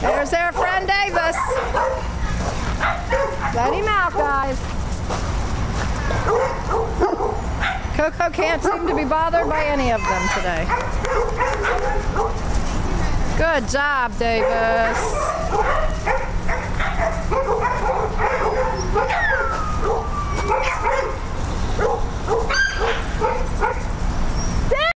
There's their friend Davis. Let him out, guys. Coco can't seem to be bothered by any of them today. Good job, Davis.